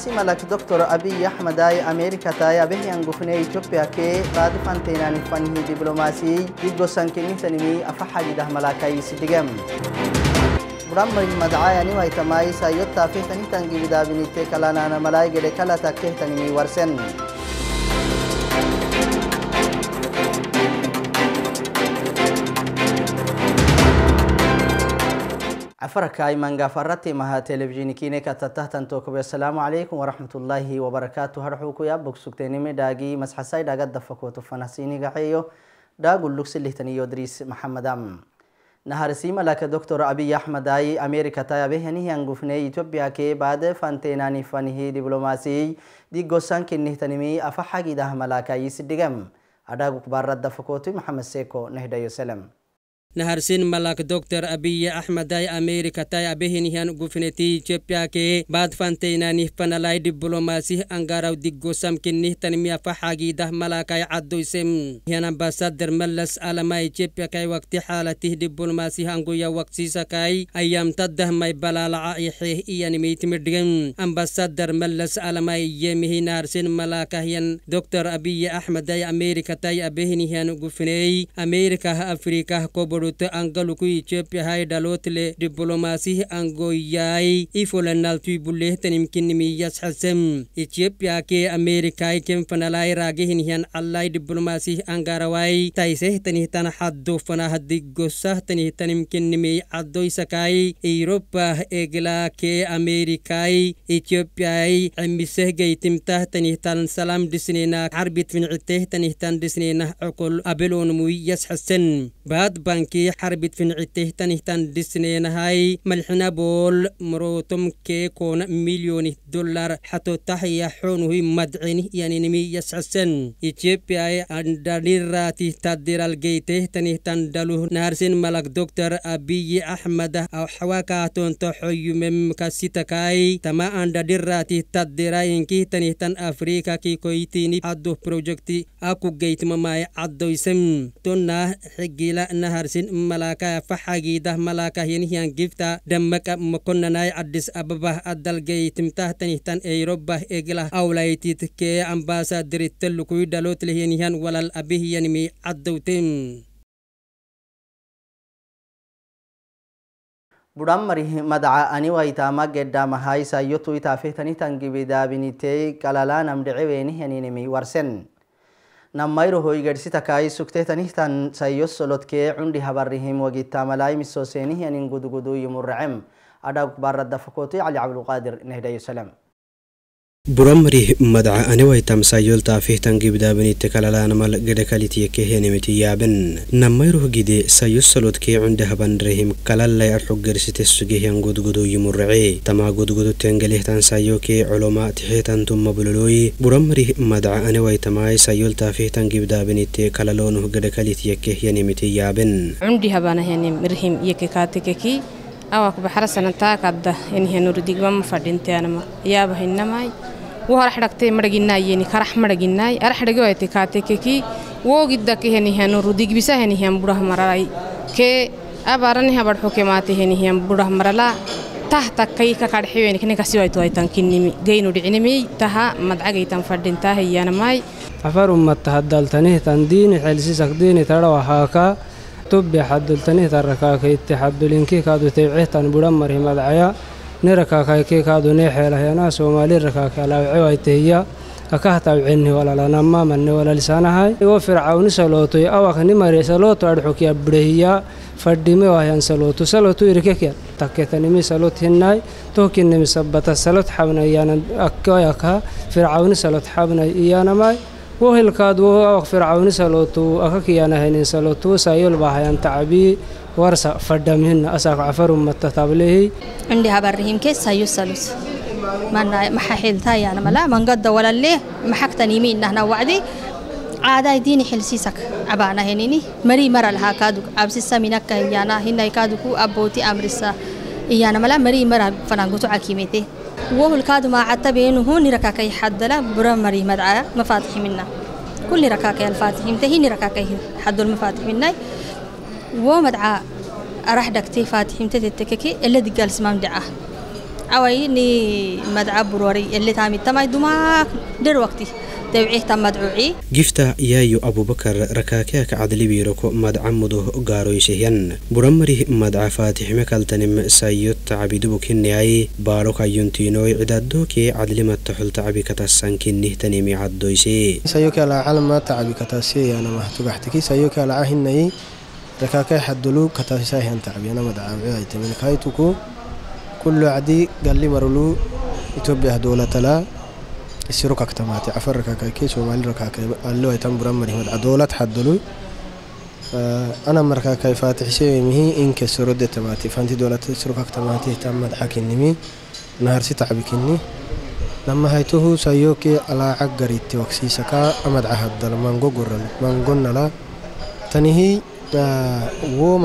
simalak dr abiy ahmedai amerikatai abehyan gufne ethiopia ke baadi fantenani fanhi diplomasi digosankenihtanimi afaxagidah malakai sidigam burammarin madcayani waitamai sayotta fehtanihtangibidabinite kalanana malai gede kala takkehtanimi warsen عفرك أي من غفرت مها تلفزيون كيني كتتهتن توكب. السلام عليكم ورحمة الله وبركاته. هرحوكو يا بوكسوكتيني مي داغي مسحساي. داغا دفكو تفنسيني غحيو. داغو اللوكس اللي تنيو دريس محمد أم. نهار سيما لك دكتور أبي أحمد أي. أمريكا تايا بهني هنغفني إثيوبيا كي بعد فانتيناني فنه دبلوماسي. دي غوسان كنه تنمي أفحاقي ده ملاكا يسدقم أداغو كبار رد فكوتي محمد سيكو نهدا يسلم naharsin malak dr abiy ahmaday amerika tay abehinihan gufneti ethiopia ke bad fanteinanih panalai diplomasi angaraw diggosam kinnih tanmiya faxagidah malakay caddoysem hiyan ambasader malas alama ethiopia kay waqti xaalatih diplomasi hanguya waqsisakay ayamtadah may balalaca ixeh iyanimeytimidhigem ambasader malas alama iyemihi naharsin malakahyan dr abiy ahmaday amerika tay abehinihan gufney amerikah afrikah korute angalu ku Ethiopia hay dalotile diplomasi ango yai ifolanal tu bulle tanim kinimi yas hasem. Ethiopia ke Amerika kem fanalai rage hin hian Allah diplomasi angarawai taise tani tan haddo fana haddi gossa tani tanim kinimi addo isakai. Europa egla ke Amerika Ethiopia imise gaitimtah tani tan salam disnena harbit fin iteh tani tan na akol abelon mu yas hasen. Bad bank kii xarbit finciteh tanihtan disneenahay malxina bool marotom kee koona milyoni dollar xato taxya xoonuhi madcini yaninimi yasxasen ethiopia andhanirati tadiralgeyteh tanihtan dalu naharsen malak dr abiy axmed xawakaatonto xoyumem kasitakai tama andhadirati tadirayinki tanihtan afrika kikoytini addo projekti akugeytmamay caddoysem tonna xigila naharsen malaka faxagiidah malaka yenihiyan gifta dammaka makonanai addis ababa addalgey timtah tanihtan eirobah eglah awlaytit kee ambasaderittelukui dhalotleh yenihan walal abihyanimi caddowtem budhammari madaca aniwaitama geddamahay sayyotu itaafehtanitangibidaabinitey qalalanam dheceweenihiyaninimi warsen namayro hoygadsitakai sugtetanihtan sayyo solodkee cundi habarihim wagittamalai misoseenihiyanin gudguduyimuracem adhag baradafakoti cali cabdulqaadir nehdayo buramarih madca aniway tamsayoltaafih tangibdaabinitte kalalaanamal gedhakalitiyeke henemitiyaaben namayroh gide sayusalodkee cundahabanrehim kalalay arxogersite sugehyan godgodoyimurace tamaa godgodottengelehtansayoke coloma tixetantumabuloloy buramarih madca aniway tamaay sayoltaafih tangibdaabinitte kalaloonoh gedhakalitiyeke henemitiyaaben cundihabanahenim irhim yeke kaatekeki awak baxarasanantaakadda enihanurdigmama fadhinteanma yaaba hinamay wo araxdhagtee madhaginaayyeni karax madhaginaay araxdhagiwayti kaatekeki woogidaki henihanurudigbisa henihan budhah mararay. Kee abaarani habadhxokemaate henihan budhah marala. Tah takkai kakadxeweniknikasiwaytuwaytankinnimi geynudhicinimi taha madcagaytan fadhintaa hiyyanamay afar ummatta haddaltanihtan diini xelsisak diini tadhawa haakaa tubbi xadultanihtan rakaakaytte xaddulinkii kaadu teycehtan budhamar himadcaya ni rakaakaykii kaadu nee xeelaheyanaa soomaali rakaakalaawcewaytehiya akahtaawcenni walalanamamanne walalisaanahay iwo fircawni salootoy awakni mare salooto adxokiya burehiya fadhime wahyan salootu salotu irkekiyan takketanimi salot hinnay tohkinimi sabbata salot xabnay iyana akkoyakha fircawni salot xabnay iyanamay wohilkaad wo awak fircawni salootu akakiyanahanin salootu sayol bahayan tacbii warsa fadhamhina asak cafarum mattatablehi عندي هبرهم كيس سيسلس من ما حيلتا يعني ملا من قد ولا ليه ما حكتني مين نحن وعدي. عادة ديني حلسيسك عبانا هنيني. مري مرة لها كادو عبس السمينك يانا هنا كادو كو أبوتي أمرسا يانا ملا مري مرة فنانقوتو عكيمتي وهو الكادو ما عتا بينه هو نركاكي حدلا برا مري مدعا مفاتح منا. كل ركاكي الفاتح متهي نركاكي حد المفاتح منا ومدعا أراح دكتي فاتح متتتككي إلا دقال سمام دعاه awai ni madca burwari اللي تامي تماي دماك در وقتي. تم مدعوعي gifta yaayo abubakar rakaakeaka cadlibiiroko madca mudo gaaroysehyan buramarih madca faatixime kaltanim sayyot tacabidubukinneai baaro kayyuntiinoy cidaaddookee cadlimatta xultacabi katassankinnih tanimi caddoyse sayoke ala calama tacabi kataasiye ana mahtugaxtiki sayoke ala ahinai rakaakay xadulu kataasisahian tacabi ana madcaawici aytamin kaituku kullu cadi galli marulu itoobiya dowlatala isiro kaktamaate afar rakaakayke somaali rakaakay allo aytan buramari madca dowlad xadulu ana markaakay faatixiseyemihi inke sorode tamaati fanti dowlad isiro kaktamaate tan madxa kinnimi naharsi tacabi kinni nama haytuhu sayoke alaaca garitti waqsiisaka amadca haddal mango goral mangonnala tanihi wo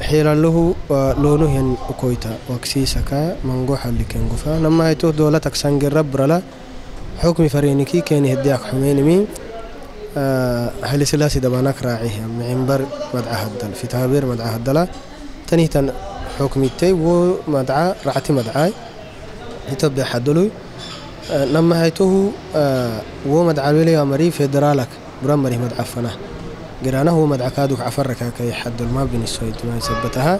madca faatiximi aytimi saanih tan gural gersi guralaad sayoke alaacal mango tacabi kataasa xiilaluhu loonuhen ukoyta waqsiisaka mango xalliken gufa nama haytuh dowlatak sangira burala xukmi fareeniki keeni heddiyak xumeenimi halisilasi dabanak raaciha micimbar madca haddal fitaabeer madca haddala tanihtan xukmitay wo madca racti madcaay itobda xadului nama haytuhu wo madcalweleya mari federaalak buramari madca fanah giraanah wo madca kaaduk cafarakaakay xadulmaa binisoytimaa sabataha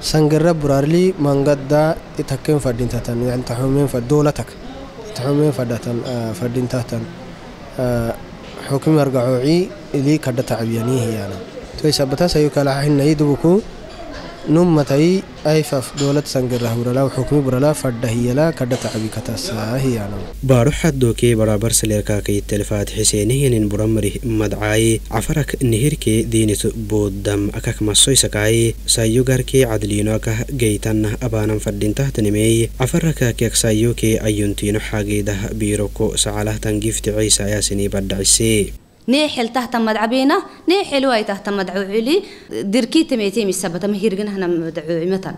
sangira buraarli mangadda itakken fadhintatan taxumeen dowlatak taxumeen fadhatan fadhintatan xukmi argacooci ilii kadha tacbiyaniihiyana toysabataas ayu kala hinai dubuku nummatai ayfaf dowlad sangarah buralaa xukumi buralaa fadhahiyalaa kadhata cabikatasaahiyano baaruxad dookee baraabarsalerkaakay telefaad xiseenahiyanin buramarih madcaay cafarak nehirkee deenis booddam kakmasoysakaay sayogaarkee cadliinoakah geytanah abaanan fadhintahtanimey cafaraka keksayookee ayuntiino xageedah biiroko sacalahtan gifti ciisaayaasini badhacise نيحل تحت مدعبينا نيحل واي تحت مدعوعلي دركي تميتي مسبتا مهيرجن هنا مدعوعي مثلا.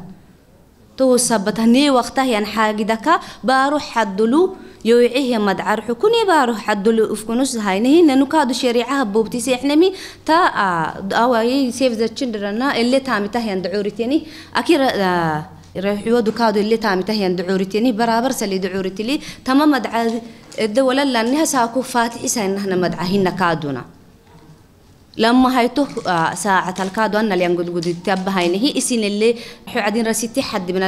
تو سبتا ني وقتها يعني حاجة دكا باروح حدلو يوعيه مدعر حكوني باروح حدلو افكونوس هاي نهي نانو كادو شريعة بوبتي سيحنمي تا اواي سيف ذا تشندرنا اللي تامي تهيان دعورتيني أكير ريحيودو كادو اللي تامي تهيان دعورتيني برابر سلي دعورتي تمام مدعا الدولة لأنها ساكو فاتح إنها مدعهن كادونا. لما هيتو ساعة الكادو أن اللي ينقد قد تبهاي نهي إسين اللي حعدين رسيتي حد من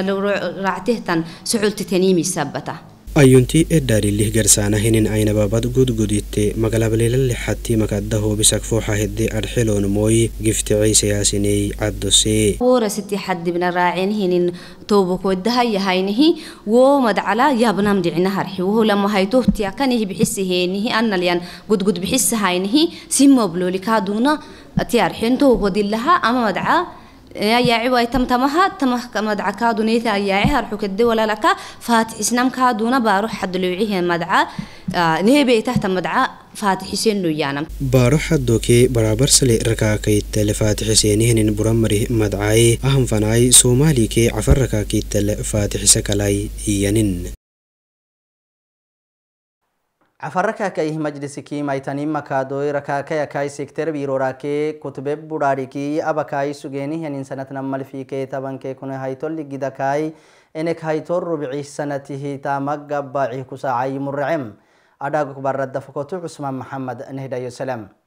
رعته تن سعولت تنيمي سبته ayunti eddaadhilih garsaanahinin aynababad gudguditte magalabalelale xatti makaddaho bisak fooxa hedde adxeloonumoy gifti ceysayasiney caddosee ورا ستي حد من الراعين هين توبك ودها يهينه ومد على يابنام دعنا هرحي وهو لما هيتوه تياكنه بحس هينه أن ليان قد قد بحس هينه سيمو بلولي كادونا تيارحين توبو دي لها أما مدعا. يا عواي تم تمها تمه مدعا كادو نيتا يا عهر حكدي ولا لك فاتح اسنام كادونا باروح حد لوعيه مدعا آه نيبي تحت مدعا فاتح حسين لويانا baaro xaddookee baraabarsale rakaakayttale faatixiseenihinin buramarih madcaaye ahan fanaay soomaalikee cafar rakaakayttale faatixisa kalay iyanin cafarakaakayih majlisikii maytanin makaadoy rakaakaya kai sekter biiroraakee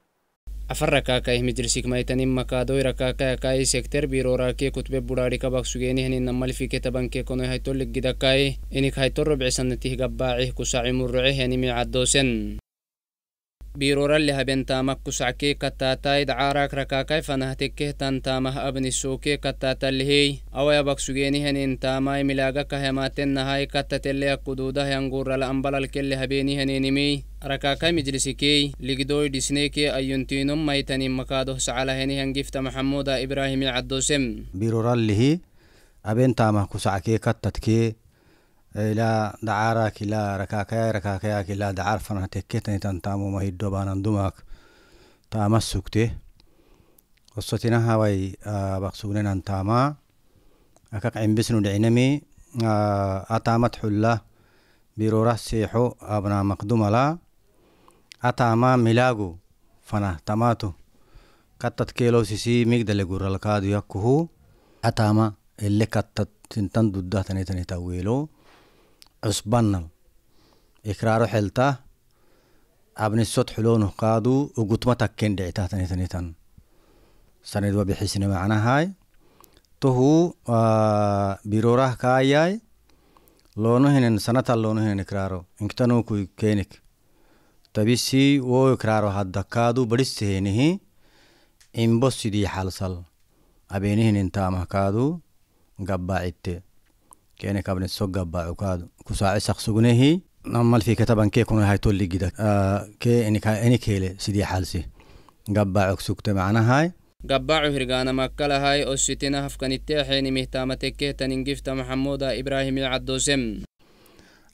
أفر رکا که مدرسی کمای تنیم مکا دوی رکا که که سیکتر بیرو را که کتب بوداری که باقسو گینی هنی نمال فی که تبان که کنوی های تولک گیده که اینی که های تر ربع سنتیه گباعی کسا عمر روعه هنی می عدو mijrisik maytanin makaadoy rakaakayakay sekter biiroraakee kutube budhaadhi kabak sugeenihanin nammalfike tabankee konoy haytolligidakay inik haytor robcisanatih gabbaacih kusaci murruceh yanimi caddoosen biiroralli habentaamak kusacke kattaatayd caaraak rakaakay fanahtekkeh tantaamah abnissookee kattaatalihey awayabak sugeenihanin taamaay milaaga kahemaatennahay kattateleak kuduudah yanguurala ambalalkelle habeenihaninimi rakaakay mijlisikey ligdooy dhisneekee ayuntiinom maytanin makaadoh sacalahenihan gifta maxamuuda ibraahimi biirorallihi abentaamah kusacke kattatke ila dacaaraak ila rakaakaya rakaakayaak ila dacaar fanah tekketanitan taamuma hiddo baanan dumaak taamas sugte ossotinahawai baqsugnenan taamaa akak cimbisnu dhicinami ataamat xulla birorah seexo abnaamak dumala ataamaa milaagu fanah tamaatu kattat keelow sisi migdale guralkaadu yakkuhu atama ele kattat tintan duddahtanitanita weelo cusbannal ikraaro xelta abnisot xulonuh kaadu ugutma takken dhicitahtanitan sanedwa bixisne macnahay tohu birorah kaayay. Lono hinen sanatan lono hinen ikraaro. Inktanuku kenik. Tabisi wo ikraaro haddakaadu badhisehenihi imbo sidii xalsal abenihinin taamah kaadu gabbacitte keene kabnesogabacukad kusaacisaq sugnehi namalfi kataban ke kunahai tolligida ke enik hele sidii xalsi gabacok sugte macnahai gabaco hirgaanamakkalahay ositina hafkanitteexenimihtaamatekkeehtaningifta maxamuda ibrahimi caddoosem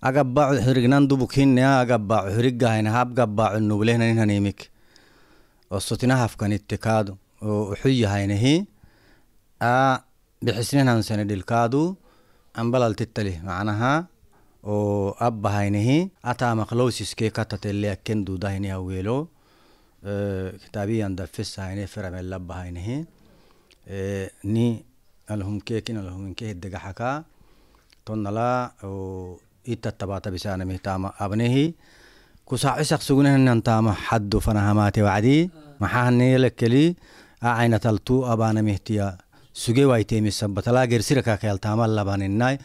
agabaco hirignan dubukinea agabaco hiriggahin hab gabaco nublehnaninhanimik osotina hafkanitte kaadu uxuyahaynehi a bixisnenhansene dhilkaadu ambalaltittali macnaha o abbahaynehi atamakloisiske katateleakken dudahini haweelo kitabiyan dafesahayne feramelabahaynehi ni alhumkekin alhuminke hiddegaxaka tonnala ittatabatabisanamihtaama abnehi kusaacisak sugunenantama xaddu fanahamate wacdi maxahanelekeli acainataltu sugewaitemisan batala gersira kakaeltama labaninai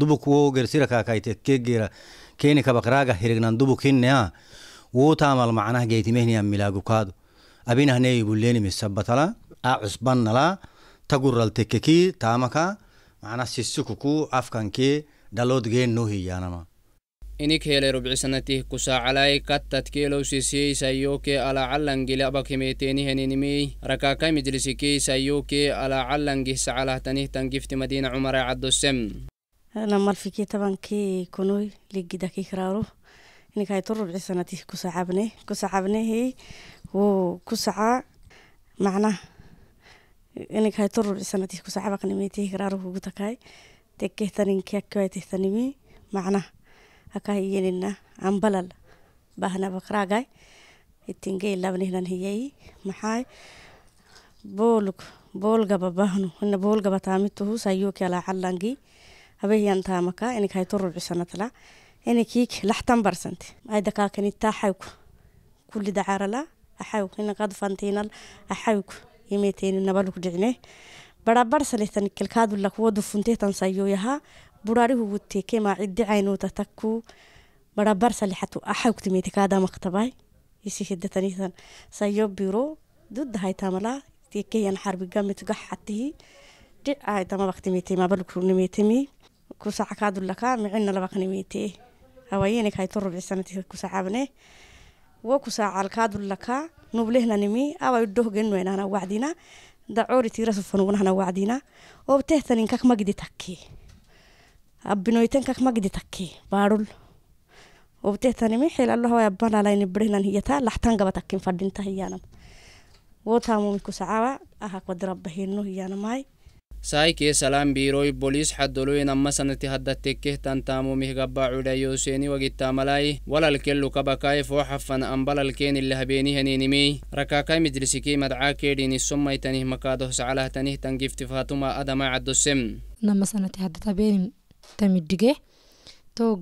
dubuk wo gersira kakaite kegera keni kabaqraga hirignan dubukinnea wo tamal macnah geitimehnia milagukaado abinahneyi a cusbannala. Tagural tekeki tamaka macnah sisikuku afkanke dhalood geen inik hele rubcisanatih kusaacalai kattat keelowsisiyey sayyoke alacallangile abakimeeteniheninimi rakakai mijlisikey sayyoke alacallangih sacalahtanihtan gifti madina cumara caddosem namalfike tabanke konoy ligidaki kraaro inikayto rubcisanatih kusacabne kusacabnehi wo kusaca macnah inikayto rubcisanatih kusacabaknimetih kraaro kugutakai tekkehtaninkiakkiwaitehtanimi macnah aka hiyelina ambalal bahna kragai itingei labnihnan hiyei maxai boolug bolgaba bahnu ina bolgaba boolgaba taamituhu sayokala callangi. Habehiyan taamaka inik haytorubcisanatla inikik laxtan barsante aydakakanita axayku kuli dacarala axayku inaqad fantinal axayku imeteeni nabaluk dhicne barabarsalehtanikkelkaadulak wo dufuntehtan sayoyaha burarihu wutteke maaciddi caynota takku barabar salixatu axawktimete kaada maktabay isi hidatanitan sayo biro dudda haytamala tekeyan xarbigamit gaxatihi dhic haytama baktimete mabaluknimetemi kusaca kaadulaka micina labaknimete hawayenek hayto rubcisanati kusacabne wo kusacal kaadulaka nublehlanimi awa iddoh gennoenana wacdina dacooritii rasufanugnahan wacdina obtehtanin kak magdi takke abinoyten kak magdi takke baarul obtehtanimi xelalahaway abanalaini brehnan hiyata laxtan gaba takkin fadhinta hiyanam wotamumi kusacawa hiyanamai saykee salaam biiroy bolis xaddoloyn ammasanati haddatekkehtan taamumih gabbaacudayoseeni wagittaamalai walalkellu kabakai fooxafan ambalalkeenille habeenihaniinimi rakaakai mijlisikii madcaakeedhini sommaytanih makaadoh sacalahtanih tangifti faatuma adama caddosem namasanati haddatabeeni tamidige to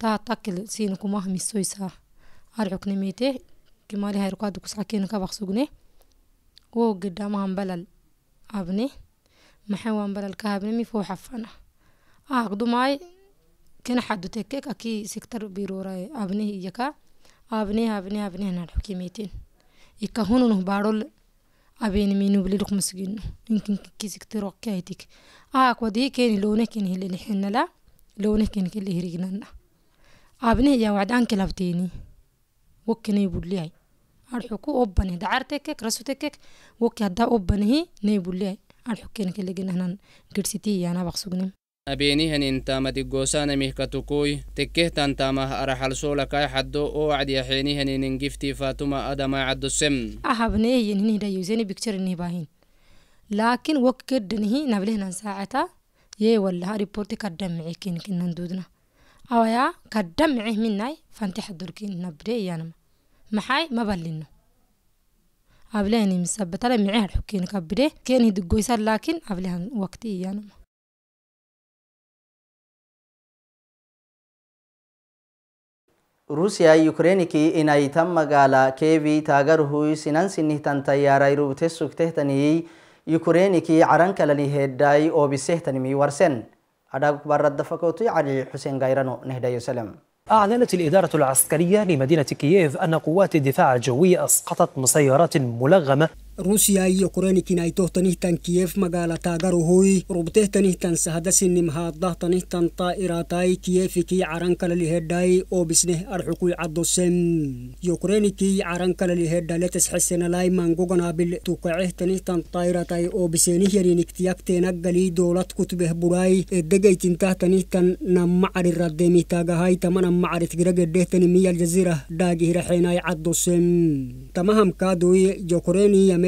kan kaxsine kusca keeni kabne ikraaruneh dhayoseeni misoysanan fadhintam misoysanagdi keeni warisne taa takil siin kumah misoysa arcuknemete kimali hayrukadu kusca keeni kabaq sugne wo gedamahan balal abne maxawan balal kahabnemi fo xafana aaqdumai kena xadu tekek aki sektar birorae abne iyaka abne abne abne nadxukimeten ika hununuh baarol abeniminublidhukmasgino inkinkisiktiro aak wadi keni lone keni hilelixinala lone keni kele hirignana abne ya wacdanke labteni wokke buliyai arxuku obane dacartekek rasutekek wokke hadda obanehi ne buliyai arxukeni keleginahnan girsiti yanabaq sugnem abeenihanintaamadigosanamih katukuy tekkehtantaamah araxalsoolakai xaddo oo acdiyaxeenihaninin gifti faatuma adama caddosem ahabneeyenhinidayuseni bicturenihbahin laakin wok gedanihi nablehnan saacata yee wallaha ripoorti kaddammice ken kinnan duudna awaya kadda micih minai fantixa durkinabre iyanama maxay mabalino ablehan imisabatala micehad xukina kabide kenihid goysan lakin ablehan wakti iyanama ruusiyaa yukireenikii inaytan magaalaa keebii taagaruhui sinan sinihtan tayyaarayruubte sugtehtaniyii yukireenikii carankalani heeddaay oobisehtanimi warsen adhaaguk baradafakootu cali xuseen gayrano nehdayo salem أعلنت الإدارة العسكرية لمدينة كييف أن قوات الدفاع الجوي أسقطت مسيرات ملغمة روسيا يوكرين كينايتوه تنهتن كييف مغالا تاقرو هوي ربطه تنهتن سهدس النمهاده تنهتن طائراتاي كييف كي عرنك للهداي أو بسنه أرحكو عدو سن يوكرين كي عرنك للهدا لتسحسن لاي مانقوغنا بالتوقعه تنهتن طائراتاي أو بسينه يرين اكتياك تنقلي دولة كتبه براي الدقاي تنتهتن تنهتن نمعر الردمي تاقهاي تمنى معر تقرق الدهتن مية الجزيرة داقه رحيناي عدو سن تمهم كادوي يوكريني يمي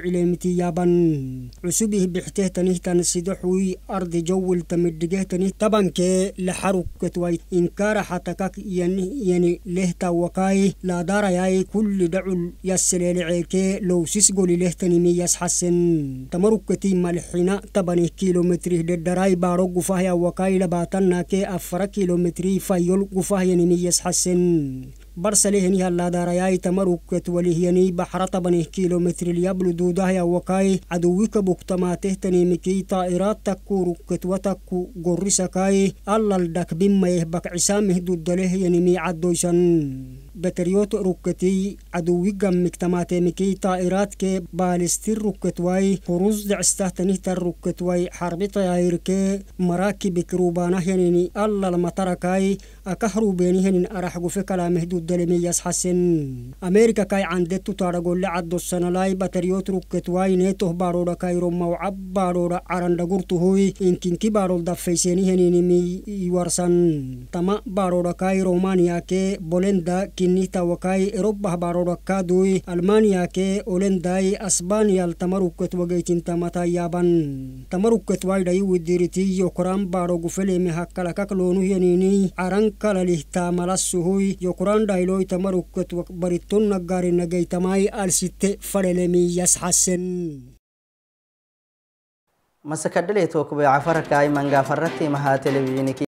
دعلي متي يابان عسوبه بحته تنه تنسي أرض جو تمدقه تنه تبان كي لحروك كتواي إنكار حتكاك يعني يعني له وكاي لا دار ياي كل دعل يسلي لعيك لو سيسقولي له تنمي يسحسن. تمركتي ملحنا تبانه كيلومتري دراي بارو قفاه وكاي لباتنا كي أفر كيلومتري فايول قفاه ينمي يسحسن. برسله نيها لا داراي تمرك توليه ني بحر طبن كيلومتر اليبل دودها يا وكاي. عدوك بكتما تهتني مكي. طائرات تكورك وتك غرسكاي الله الدك بما يهبك عسامه دود له يعني مي عدوشن baxra tabanih kilometrilyablu duudahya wakai caduwika bugtamaatehtanimiki taa'iraat takku rukket watakku gorrisakai allal dhakbimayeh bakcisaameh duddalehyanimi caddoysan beteriyoot rukketi caduwi gammigtamaateemiki taa'iraatke baalistir rukketwai hurus decstahtanihtan rukketwai xarbitayairke maraakibik rubaanahyanini allal matarakai akah rubeenihenin arax gufe kalaameh duddalemiyyas xasen amerika kai candettu taadhagolle caddosanalai bateriyoot rukketwai neetoh baadhoodha kairo mawcab baadhoodha carandhagurtuhoy inkinki baadhol daffeyseniheninimi warsan tama baadhoodha kai kinni tawakai Europa habarodakadui Almaniya ke olendai Asbaniyal tamarukket wageytin tamata yaban tamarukket waidai widiriti yokoran baro gufelemi hakkalakak loonu yanini arankalalihta malasuhui yokoran dailoi tamarukket baritton naggaarinageytamai alsitte farelemi yashassen masakadhaleetokubee cafarakaai mangaafaratii mahaa televizhiniki